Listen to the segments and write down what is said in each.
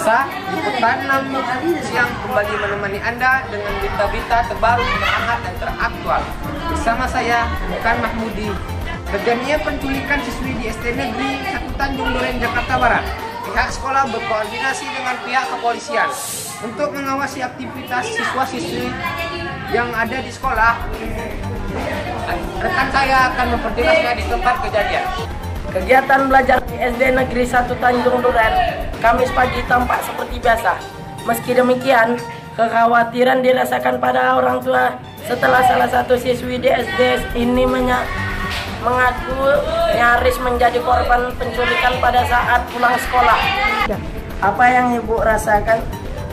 Pemirsa, 6 siang kembali menemani Anda dengan berita-berita terbaru, terhangat, dan teraktual. Bersama saya, Bukan Mahmudi. Terjadinya penculikan siswi di SD Negeri 1 Tanjung Duren, Jakarta Barat. Pihak sekolah berkoordinasi dengan pihak kepolisian untuk mengawasi aktivitas siswa-siswi yang ada di sekolah. Rekan saya akan memperjelasnya di tempat kejadian. Kegiatan belajar di SD Negeri 1 Tanjung Duren, Kamis pagi tampak seperti biasa. Meski demikian, kekhawatiran dirasakan pada orang tua setelah salah satu siswi di SD ini mengaku nyaris menjadi korban penculikan pada saat pulang sekolah. Apa yang ibu rasakan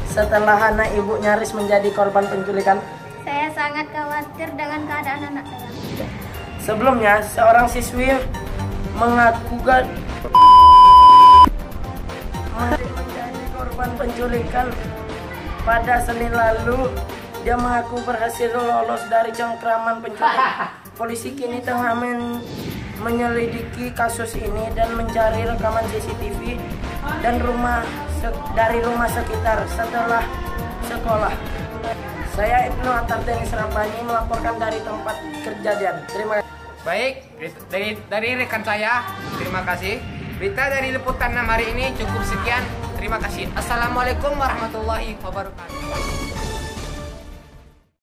setelah anak ibu nyaris menjadi korban penculikan? Saya sangat khawatir dengan keadaan anak saya. Sebelumnya, seorang siswi mengaku gad menjadi korban penculikan pada Senin lalu. Dia mengaku berhasil lolos dari cengkraman penculik. Polisi kini tengah men menyelidiki kasus ini dan mencari rekaman CCTV dan rumah dari rumah sekitar setelah sekolah. Saya Ibnu Atarteni Serapani melaporkan dari tempat kejadian. Terima kasih. Baik, dari, dari rekan saya, terima kasih. Berita dari Liputan 6 hari ini cukup sekian. Terima kasih. Assalamualaikum warahmatullahi wabarakatuh.